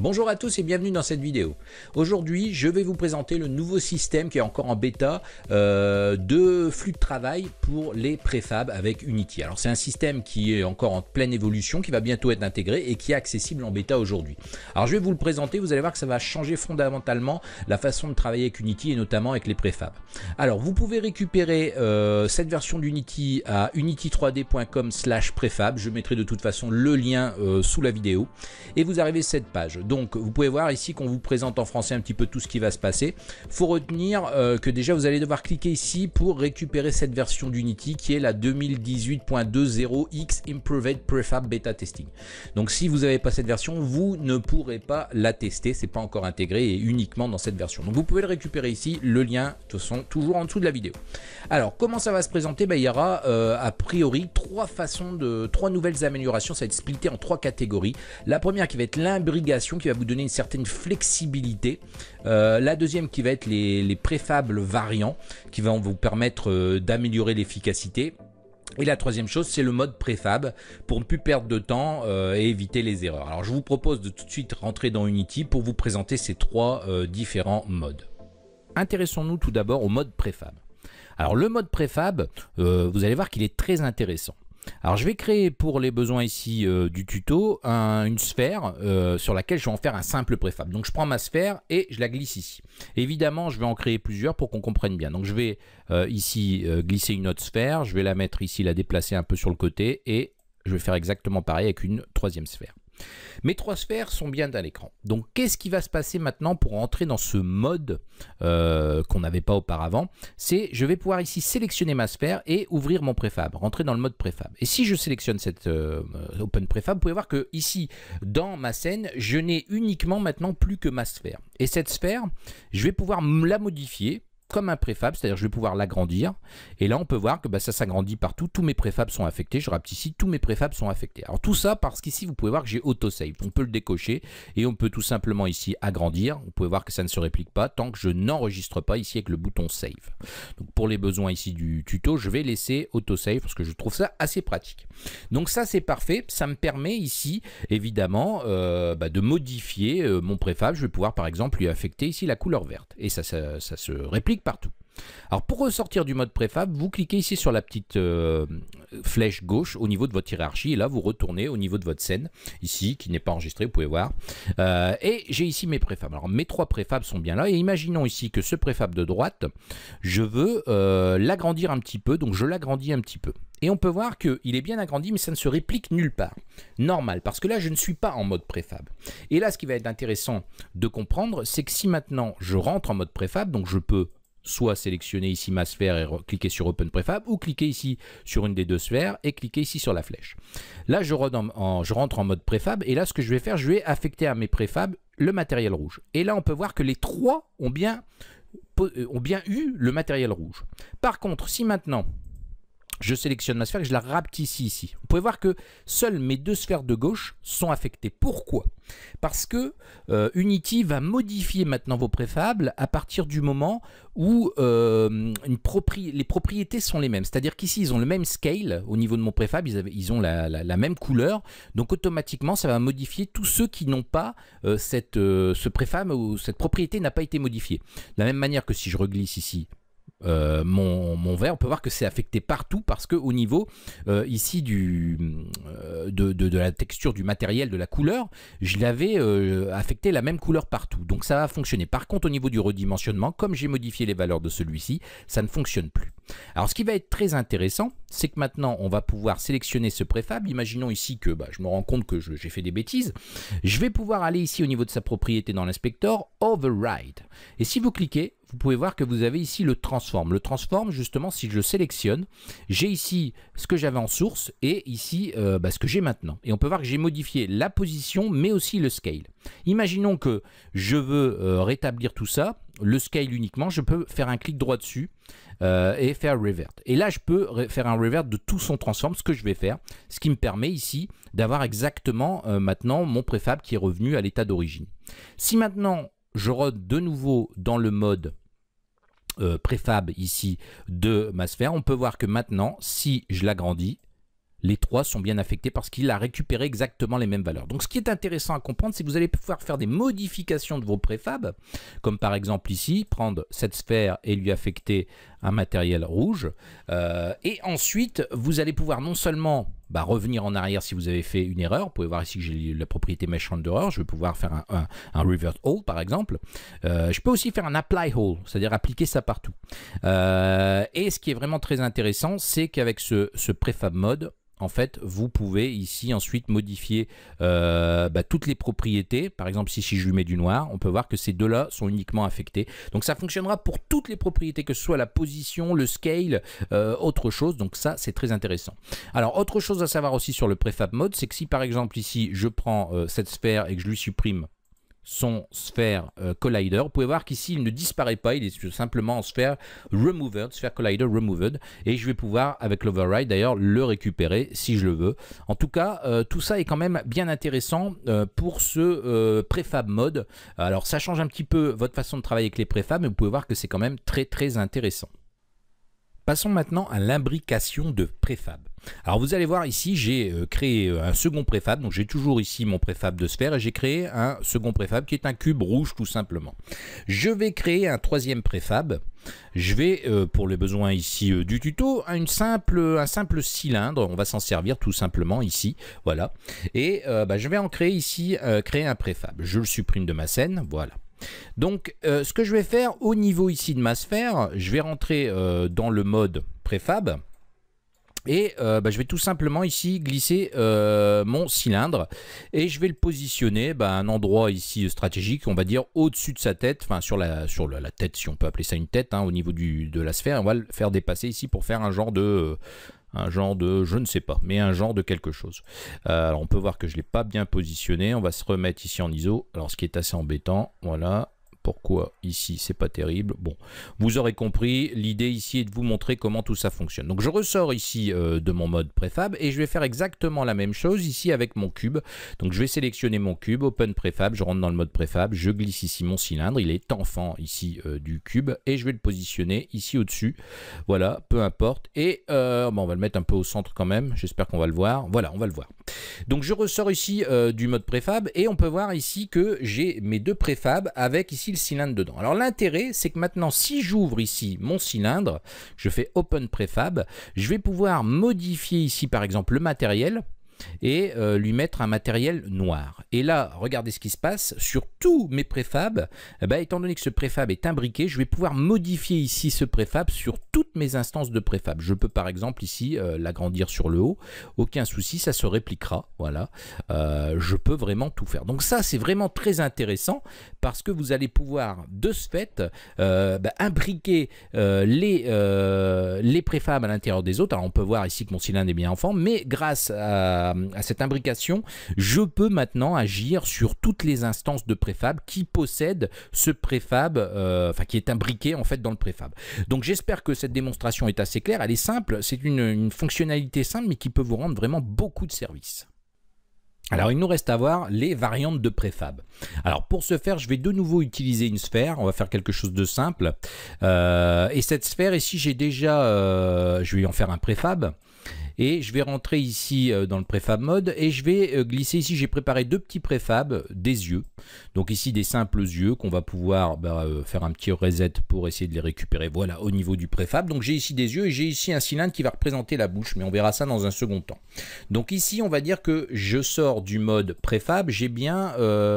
Bonjour à tous et bienvenue dans cette vidéo. Aujourd'hui, je vais vous présenter le nouveau système qui est encore en bêta euh, de flux de travail pour les préfabs avec Unity. Alors c'est un système qui est encore en pleine évolution, qui va bientôt être intégré et qui est accessible en bêta aujourd'hui. Alors je vais vous le présenter, vous allez voir que ça va changer fondamentalement la façon de travailler avec Unity et notamment avec les préfabs. Alors vous pouvez récupérer euh, cette version d'Unity à unity3d.com slash préfab. Je mettrai de toute façon le lien euh, sous la vidéo et vous arrivez à cette page. Donc vous pouvez voir ici qu'on vous présente en français un petit peu tout ce qui va se passer. faut retenir euh, que déjà vous allez devoir cliquer ici pour récupérer cette version d'Unity qui est la 2018.20x Improved Prefab Beta Testing. Donc si vous n'avez pas cette version, vous ne pourrez pas la tester, c'est pas encore intégré et uniquement dans cette version. Donc vous pouvez le récupérer ici, le lien de toute façon toujours en dessous de la vidéo. Alors comment ça va se présenter? Ben, Il y aura euh, a priori trois façons de trois nouvelles améliorations, ça va être splitté en trois catégories. La première qui va être l'imbrigation qui va vous donner une certaine flexibilité. Euh, la deuxième qui va être les, les préfables variants qui vont vous permettre euh, d'améliorer l'efficacité. Et la troisième chose, c'est le mode préfab pour ne plus perdre de temps euh, et éviter les erreurs. Alors je vous propose de tout de suite rentrer dans Unity pour vous présenter ces trois différents modes. Intéressons-nous tout d'abord au mode préfab. Alors le mode préfab, vous allez voir qu'il est très intéressant. Alors je vais créer pour les besoins ici euh, du tuto une sphère euh, sur laquelle je vais en faire un simple préfab. Donc je prends ma sphère et je la glisse ici. Évidemment je vais en créer plusieurs pour qu'on comprenne bien. Donc je vais euh, ici glisser une autre sphère, je vais la mettre ici, la déplacer un peu sur le côté et je vais faire exactement pareil avec une troisième sphère. Mes trois sphères sont bien à l'écran. Donc qu'est-ce qui va se passer maintenant pour entrer dans ce mode euh, qu'on n'avait pas auparavant? C'est je vais pouvoir ici sélectionner ma sphère et ouvrir mon préfab, rentrer dans le mode préfab. Et si je sélectionne cette euh, Open Préfab, vous pouvez voir que ici dans ma scène, je n'ai uniquement maintenant plus que ma sphère. Et cette sphère, je vais pouvoir la modifier comme un préfab, c'est-à-dire je vais pouvoir l'agrandir. Et là, on peut voir que bah, ça s'agrandit partout. Tous mes préfabs sont affectés. Je rapte ici, tous mes préfabs sont affectés. Alors tout ça parce qu'ici, vous pouvez voir que j'ai autosave. On peut le décocher et on peut tout simplement ici agrandir. Vous pouvez voir que ça ne se réplique pas tant que je n'enregistre pas ici avec le bouton save. Donc pour les besoins ici du tuto, je vais laisser autosave parce que je trouve ça assez pratique. Donc ça, c'est parfait. Ça me permet ici, évidemment, euh, bah, de modifier euh, mon préfab. Je vais pouvoir, par exemple, lui affecter ici la couleur verte. Et ça, ça se réplique partout. Alors pour ressortir du mode préfab, vous cliquez ici sur la petite euh, flèche gauche au niveau de votre hiérarchie et là vous retournez au niveau de votre scène, ici qui n'est pas enregistré, vous pouvez voir. Euh, et j'ai ici mes préfabs. Alors mes trois préfabs sont bien là et imaginons ici que ce préfab de droite, je veux euh, l'agrandir un petit peu, donc je l'agrandis un petit peu. Et on peut voir qu'il est bien agrandi, mais ça ne se réplique nulle part. Normal, parce que là, je ne suis pas en mode préfab. Et là, ce qui va être intéressant de comprendre, c'est que si maintenant je rentre en mode préfab, donc je peux soit sélectionner ici ma sphère et cliquer sur Open Prefab, ou cliquer ici sur une des deux sphères et cliquer ici sur la flèche. Là, je, rentre en mode préfab, et là, ce que je vais faire, je vais affecter à mes préfabs le matériel rouge. Et là, on peut voir que les trois ont bien, euh, ont bien eu le matériel rouge. Par contre, si maintenant, je sélectionne ma sphère et je la rapetisse ici. Vous pouvez voir que seules mes deux sphères de gauche sont affectées. Pourquoi? Parce que euh, Unity va modifier maintenant vos préfables à partir du moment où euh, les propriétés sont les mêmes. C'est-à-dire qu'ici, ils ont le même scale au niveau de mon préfab, ils, ont la, même couleur. Donc automatiquement, ça va modifier tous ceux qui n'ont pas euh, ce préfab ou cette propriété n'a pas été modifiée. De la même manière que si je reglisse ici euh, mon, verre, on peut voir que c'est affecté partout parce que au niveau euh, ici euh, de, la texture du matériel, de la couleur, je l'avais affecté la même couleur partout. Donc ça va fonctionner. Par contre, au niveau du redimensionnement, comme j'ai modifié les valeurs de celui-ci, ça ne fonctionne plus. Alors ce qui va être très intéressant, c'est que maintenant on va pouvoir sélectionner ce préfab. Imaginons ici que bah, je me rends compte que j'ai fait des bêtises. Je vais pouvoir aller ici au niveau de sa propriété dans l'inspecteur, Override. Et si vous cliquez, vous pouvez voir que vous avez ici le transform. Le transform, justement, si je le sélectionne, j'ai ici ce que j'avais en source et ici euh, bah, ce que j'ai maintenant. Et on peut voir que j'ai modifié la position, mais aussi le scale. Imaginons que je veux euh, rétablir tout ça, le scale uniquement, je peux faire un clic droit dessus euh, et faire revert. Et là, je peux faire un revert de tout son transform, ce que je vais faire, ce qui me permet ici d'avoir exactement maintenant mon préfab qui est revenu à l'état d'origine. Si maintenant je rode de nouveau dans le mode euh, préfab ici de ma sphère, on peut voir que maintenant, si je l'agrandis, les trois sont bien affectés parce qu'il a récupéré exactement les mêmes valeurs. Donc ce qui est intéressant à comprendre, c'est que vous allez pouvoir faire des modifications de vos préfabs, comme par exemple ici, prendre cette sphère et lui affecter un matériel rouge. Euh, et ensuite, vous allez pouvoir non seulement bah, revenir en arrière si vous avez fait une erreur. Vous pouvez voir ici que j'ai la propriété Mesh Renderer. Je vais pouvoir faire un, Revert All, par exemple. Euh, je peux aussi faire un Apply All, c'est-à-dire appliquer ça partout. Euh, et ce qui est vraiment très intéressant, c'est qu'avec ce, ce Prefab Mode, en fait, vous pouvez ici ensuite modifier bah, toutes les propriétés. Par exemple, si, je lui mets du noir, on peut voir que ces deux-là sont uniquement affectés. Donc ça fonctionnera pour toutes les propriétés, que ce soit la position, le scale, euh, autre chose. Donc ça, c'est très intéressant. Alors, autre chose à savoir aussi sur le prefab mode, c'est que si par exemple ici, je prends euh, cette sphère et que je lui supprime son sphère euh, collider. Vous pouvez voir qu'ici, il ne disparaît pas, il est simplement en sphère removed, sphère collider removed, et je vais pouvoir, avec l'override d'ailleurs, le récupérer si je le veux. En tout cas, tout ça est quand même bien intéressant pour ce préfab mode. Alors, ça change un petit peu votre façon de travailler avec les préfabs, mais vous pouvez voir que c'est quand même très très intéressant. Passons maintenant à l'imbrication de préfab. Alors vous allez voir ici, j'ai euh, créé euh, un second préfab, donc j'ai toujours ici mon préfab de sphère et j'ai créé un second préfab qui est un cube rouge tout simplement. Je vais créer un troisième préfab. Je vais, euh, pour les besoins ici du tuto, simple, un simple cylindre, on va s'en servir tout simplement ici, voilà. Et bah, je vais en créer ici, créer un préfab. Je le supprime de ma scène, voilà. Donc, euh, ce que je vais faire au niveau ici de ma sphère, je vais rentrer euh, dans le mode préfab. Et euh, bah, je vais tout simplement ici glisser mon cylindre et je vais le positionner bah, à un endroit ici stratégique, on va dire au-dessus de sa tête, enfin sur, la, sur la tête si on peut appeler ça une tête, hein, au niveau de la sphère. On va le faire dépasser ici pour faire un genre de un genre de, je ne sais pas, mais un genre de quelque chose. Euh, alors on peut voir que je ne l'ai pas bien positionné, on va se remettre ici en ISO, alors ce qui est assez embêtant, voilà, pourquoi ici c'est pas terrible. Bon, vous aurez compris, l'idée ici est de vous montrer comment tout ça fonctionne. Donc je ressors ici euh, de mon mode préfab et je vais faire exactement la même chose ici avec mon cube. Donc je vais sélectionner mon cube, Open Préfab, je rentre dans le mode préfab, je glisse ici mon cylindre, il est enfant ici euh, du cube et je vais le positionner ici au-dessus. Voilà, peu importe. Et euh, on va le mettre un peu au centre quand même, j'espère qu'on va le voir. Voilà, on va le voir. Donc je ressors ici du mode préfab et on peut voir ici que j'ai mes deux préfabs avec ici cylindre dedans. Alors l'intérêt, c'est que maintenant, si j'ouvre ici mon cylindre, je fais Open Prefab, je vais pouvoir modifier ici par exemple le matériel et euh, lui mettre un matériel noir. Et là, regardez ce qui se passe. Sur tous mes préfabs, eh ben, étant donné que ce préfab est imbriqué, je vais pouvoir modifier ici ce préfab sur toutes mes instances de préfab. Je peux par exemple ici euh, l'agrandir sur le haut. Aucun souci, ça se répliquera. Voilà. Euh, je peux vraiment tout faire. Donc ça, c'est vraiment très intéressant parce que vous allez pouvoir de ce fait ben, imbriquer les, les préfabs à l'intérieur des autres. Alors on peut voir ici que mon cylindre est bien enfant, mais grâce à à, cette imbrication, je peux maintenant agir sur toutes les instances de préfab qui possèdent ce préfab, euh, enfin qui est imbriqué en fait dans le préfab. Donc j'espère que cette démonstration est assez claire, elle est simple, c'est une, fonctionnalité simple mais qui peut vous rendre vraiment beaucoup de services. Alors il nous reste à voir les variantes de préfab. Alors pour ce faire, je vais de nouveau utiliser une sphère. On va faire quelque chose de simple. Euh, et cette sphère ici, j'ai déjà, euh, je vais en faire un préfab et je vais rentrer ici euh, dans le préfab mode et je vais euh, glisser ici, j'ai préparé deux petits préfabs, des yeux. Donc ici des simples yeux qu'on va pouvoir bah, euh, faire un petit reset pour essayer de les récupérer, voilà, au niveau du préfab. Donc j'ai ici des yeux et j'ai ici un cylindre qui va représenter la bouche, mais on verra ça dans un second temps. Donc ici, on va dire que je sors du mode préfab, j'ai bien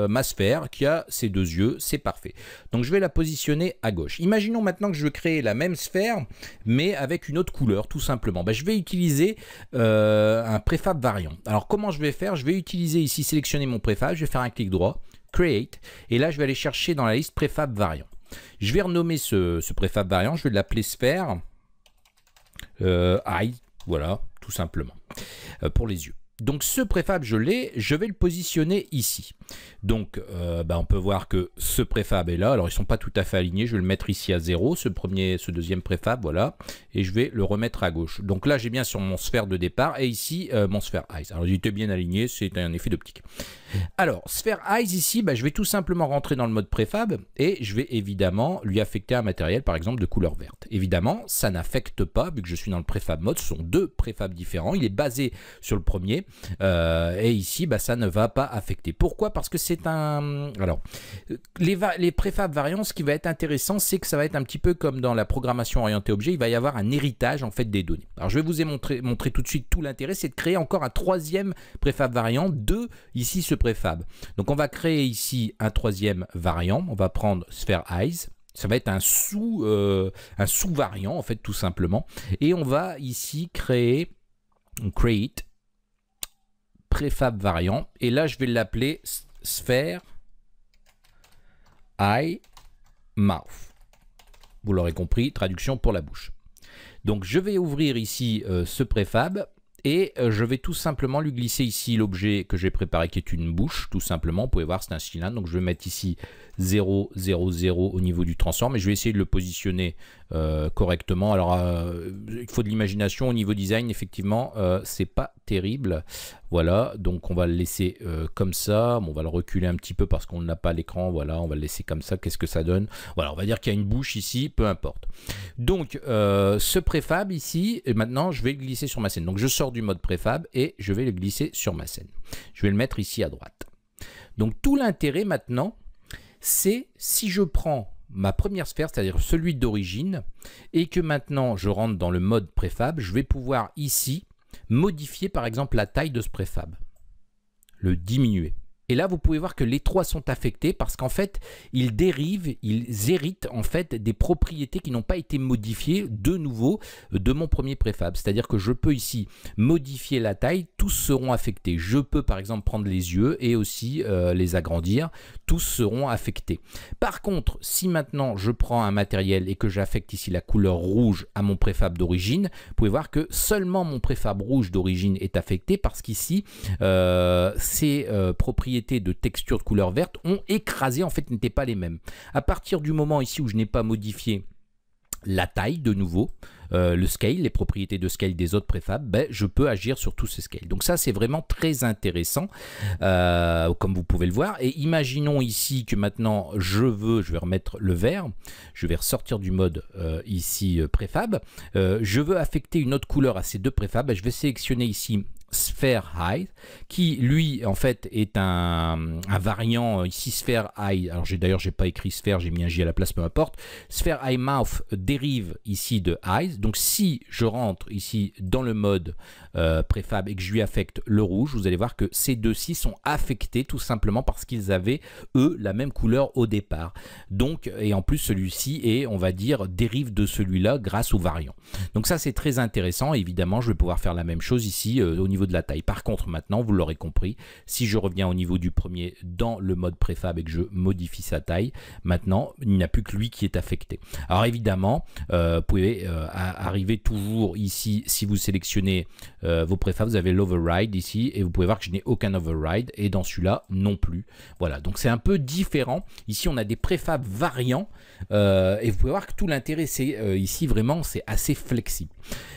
ma sphère qui a ses deux yeux, c'est parfait. Donc je vais la positionner à gauche. Imaginons maintenant que je veux créer la même sphère, mais avec une autre couleur, tout simplement. Bah, je vais utiliser euh, un préfab variant. Alors comment je vais faire? Je vais utiliser ici, sélectionner mon préfab, je vais faire un clic droit, Create, et là je vais aller chercher dans la liste préfab variant. Je vais renommer ce, préfab variant, je vais l'appeler sphère, euh, voilà, tout simplement, euh, pour les yeux. Donc ce préfab, je l'ai, je vais le positionner ici. Donc euh, bah, on peut voir que ce préfab est là. Alors ils ne sont pas tout à fait alignés. Je vais le mettre ici à 0, ce premier, ce deuxième préfab, voilà. Et je vais le remettre à gauche. Donc là, j'ai bien sur mon sphère de départ et ici euh, mon sphère eyes. Alors il était bien aligné, c'est un effet d'optique. Alors, sphère eyes ici, bah, je vais tout simplement rentrer dans le mode préfab et je vais évidemment lui affecter un matériel par exemple de couleur verte. Évidemment, ça n'affecte pas, vu que je suis dans le préfab mode, ce sont deux préfabs différents. Il est basé sur le premier euh, et ici, bah, ça ne va pas affecter. Pourquoi? Parce que c'est un... Alors, les, préfabs variants, ce qui va être intéressant, c'est que ça va être un petit peu comme dans la programmation orientée objet, il va y avoir un héritage en fait des données. Alors, je vais vous montrer, montrer tout de suite tout l'intérêt, c'est de créer encore un troisième préfab variant de ici ce préfab. Donc, on va créer ici un troisième variant. On va prendre sphere eyes. Ça va être un sous, euh, un sous-variant, en fait, tout simplement. Et on va ici créer, create, préfab variant. Et là, je vais l'appeler sphère eye mouth. Vous l'aurez compris, traduction pour la bouche. Donc, je vais ouvrir ici euh, ce préfab et euh, je vais tout simplement lui glisser ici l'objet que j'ai préparé qui est une bouche, tout simplement. Vous pouvez voir, c'est un cylindre. Donc je vais mettre ici 0, 0, 0 au niveau du transform. Et je vais essayer de le positionner euh, correctement. Alors, euh, il faut de l'imagination au niveau design. Effectivement, c'est pas terrible. Voilà, donc on va le laisser comme ça. on va le reculer un petit peu parce qu'on n'a pas l'écran. Voilà, on va le laisser comme ça. Qu'est-ce que ça donne? Voilà, on va dire qu'il y a une bouche ici, peu importe. Donc, ce préfab ici, et maintenant, je vais le glisser sur ma scène. Donc, je sors du mode préfab et je vais le glisser sur ma scène. Je vais le mettre ici à droite. Donc tout l'intérêt maintenant, c'est si je prends ma première sphère, c'est-à-dire celui d'origine, et que maintenant je rentre dans le mode préfab, je vais pouvoir ici modifier par exemple la taille de ce préfab, le diminuer. Et là, vous pouvez voir que les trois sont affectés parce qu'en fait, ils dérivent, ils héritent en fait des propriétés qui n'ont pas été modifiées de nouveau de mon premier préfab. C'est-à-dire que je peux ici modifier la taille, tous seront affectés. Je peux par exemple prendre les yeux et aussi euh, les agrandir, tous seront affectés. Par contre, si maintenant je prends un matériel et que j'affecte ici la couleur rouge à mon préfab d'origine, vous pouvez voir que seulement mon préfab rouge d'origine est affecté parce qu'ici, euh, ces euh, propriétés de texture de couleur verte ont écrasé, en fait, n'étaient pas les mêmes. À partir du moment ici où je n'ai pas modifié la taille de nouveau, euh, le scale, les propriétés de scale des autres préfabs, ben, je peux agir sur tous ces scales. Donc ça, c'est vraiment très intéressant, euh, comme vous pouvez le voir. Et imaginons ici que maintenant, je veux, je vais remettre le vert, je vais ressortir du mode euh, ici préfab, je veux affecter une autre couleur à ces deux préfabs, ben, je vais sélectionner ici Sphere High, qui lui en fait est un, variant euh, ici Sphere High. Alors j'ai d'ailleurs j'ai pas écrit Sphere, j'ai mis un J à la place, peu importe. Sphere High Mouth dérive ici de Eyes. Donc si je rentre ici dans le mode euh, préfab et que je lui affecte le rouge, vous allez voir que ces deux-ci sont affectés tout simplement parce qu'ils avaient eux la même couleur au départ. Donc et en plus celui-ci est on va dire dérive de celui-là grâce au variant. Donc ça c'est très intéressant. Évidemment je vais pouvoir faire la même chose ici euh, au niveau de la taille. Par contre, maintenant, vous l'aurez compris, si je reviens au niveau du premier dans le mode préfab et que je modifie sa taille, maintenant, il n'y a plus que lui qui est affecté. Alors évidemment, euh, vous pouvez euh, arriver toujours ici, si vous sélectionnez euh, vos préfabs, vous avez l'override ici, et vous pouvez voir que je n'ai aucun override, et dans celui-là, non plus. Voilà, donc c'est un peu différent. Ici, on a des préfabs variants, et vous pouvez voir que tout l'intérêt, c'est ici, vraiment, c'est assez flexible.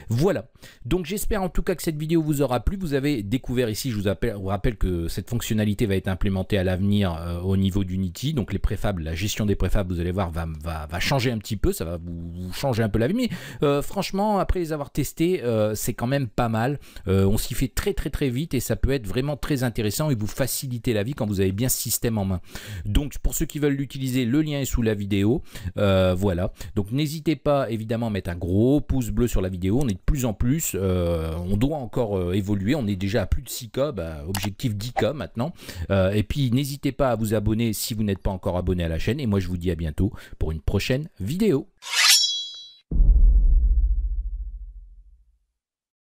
Voilà, donc j'espère en tout cas que cette vidéo vous aura plu vous avez découvert ici, je vous, rappelle que cette fonctionnalité va être implémentée à l'avenir euh, au niveau d'Unity. Donc les préfabs, la gestion des préfabs, vous allez voir, va, changer un petit peu. Ça va vous, changer un peu la vie. Mais euh, franchement, après les avoir testés, euh, c'est quand même pas mal. on s'y fait très très très vite et ça peut être vraiment très intéressant et vous faciliter la vie quand vous avez bien ce système en main. Donc pour ceux qui veulent l'utiliser, le lien est sous la vidéo. voilà. Donc n'hésitez pas évidemment à mettre un gros pouce bleu sur la vidéo. On est de plus en plus. on doit encore on est déjà à plus de 6K, bah, objectif 10K maintenant. Euh, et puis n'hésitez pas à vous abonner si vous n'êtes pas encore abonné à la chaîne. Et moi je vous dis à bientôt pour une prochaine vidéo.